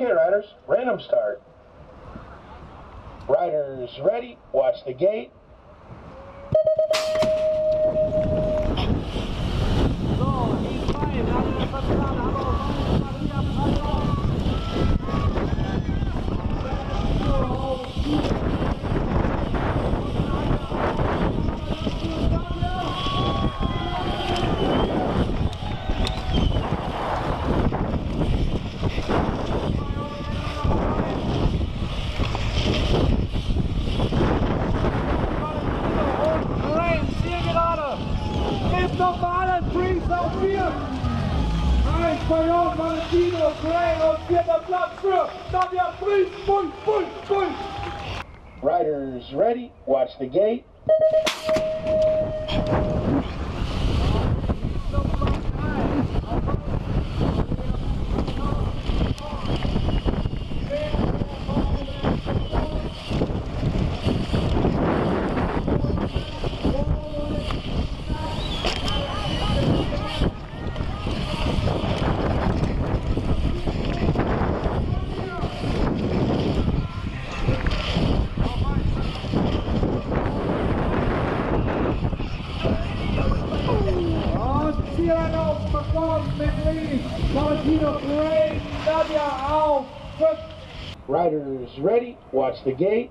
Okay, riders, random start. Riders ready, watch the gate. Gebt alle, Freeze auf vier. Eins, Bayern, Valentino, Crain und vierter Platz für Nadja Freeze. Pui, pui, pui. Riders ready, watch the gate. McLean, Valentino Gray, Nadia Al, Riders ready, watch the gate.